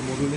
module